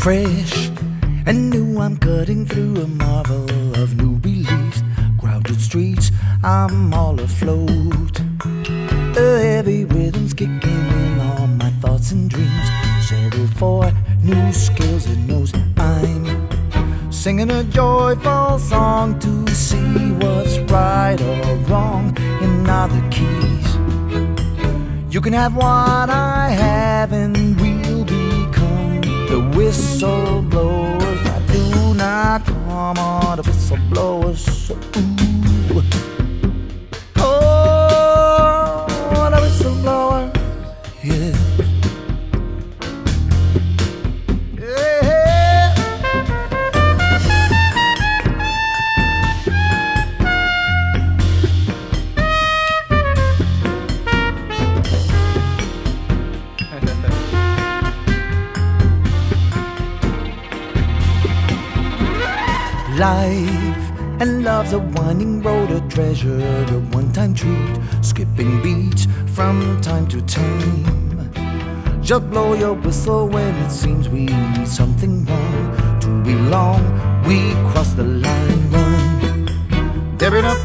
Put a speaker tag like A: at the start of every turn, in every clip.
A: fresh and new. I'm cutting through a marvel of new beliefs. Crowded streets, I'm all afloat. A heavy rhythm's kicking in all my thoughts and dreams. Settle for new skills and knows I'm singing a joyful song to see what's right or wrong in other keys. You can have what I have, and we'll become the Life and love's a winding road, a treasure, a one-time treat, skipping beats from time to time. Just blow your whistle when it seems we need something more To belong, we cross the line. Run. There in a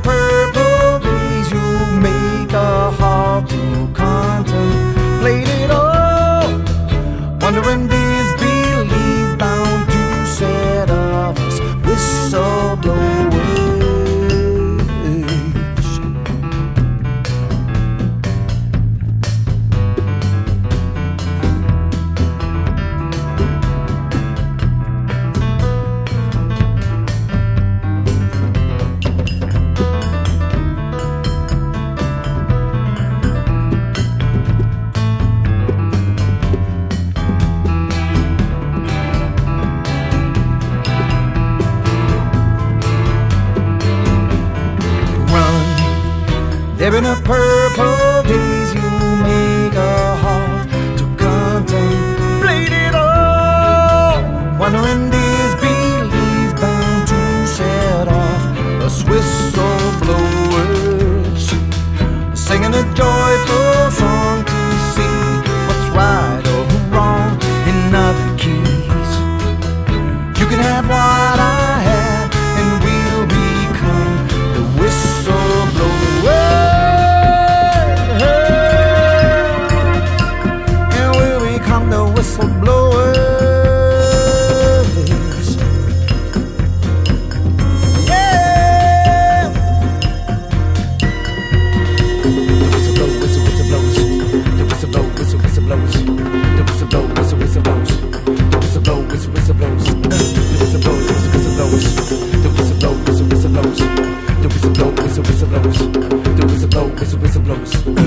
A: In a purple daze, you make a halt to contemplate it all. Wondering disbelief bound to set off us whistleblowers, singing a joyful become the whistleblowers. Yeah. The whistleblow, whistle, whistleblowers. The whistleblow, whistle, whistleblowers. The whistleblow, whistle, whistleblowers. The whistleblow, whistle, whistleblowers. Uh, The whistleblow, whistle, whistleblowers. The whistleblow, whistle, whistleblowers. The whistleblow, whistle, whistleblowers. The whistleblow, whistle, whistleblowers. Uh.